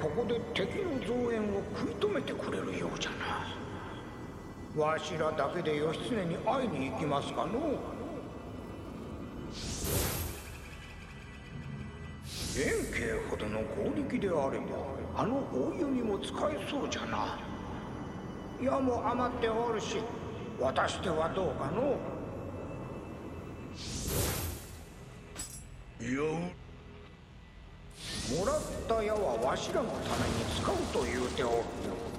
ここで敵の増援を食い止めてくれるようじゃな。わしらだけで義経に会いに行きますかの。弁慶ほどの強力であればあの大湯にも使えそうじゃな。矢も余っておるし渡してはどうかの。いもらった矢はわしらのために使うと言うておる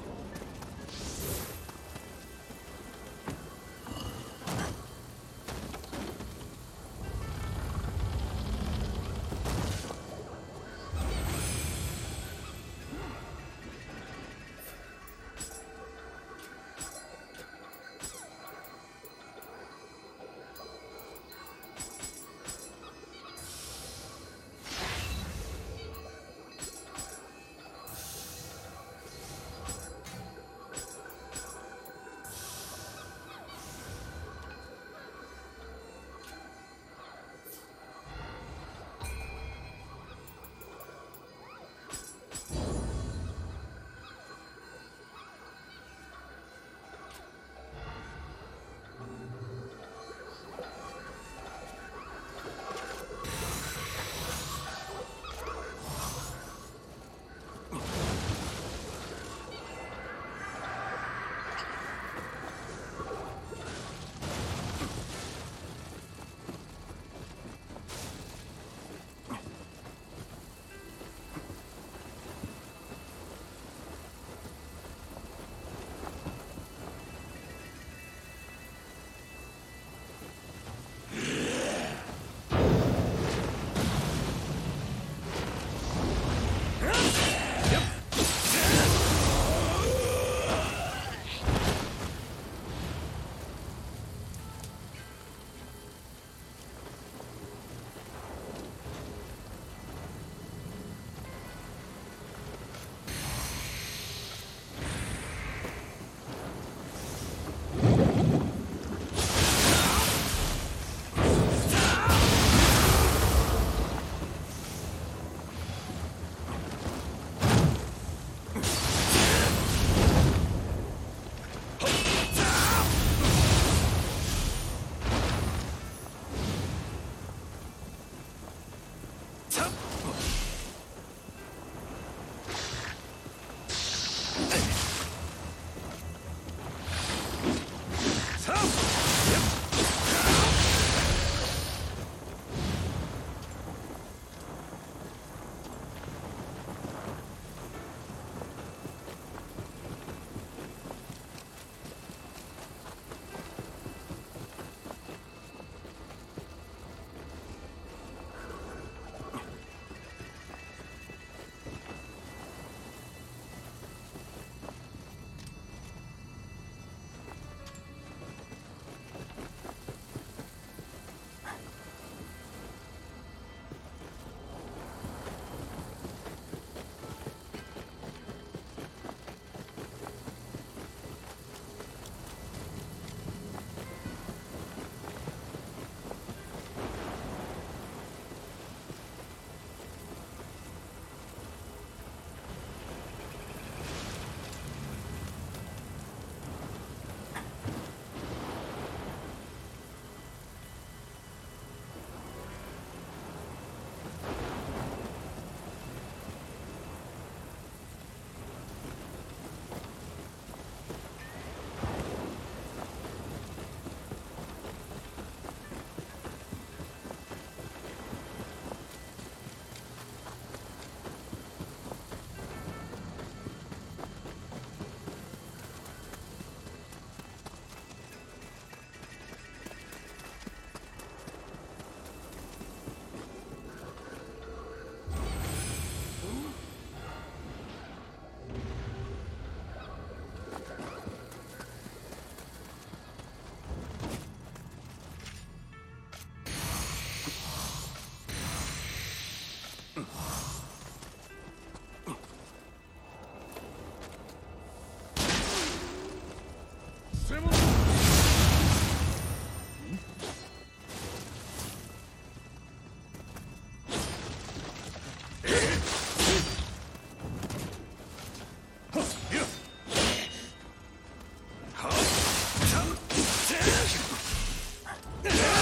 Ugh!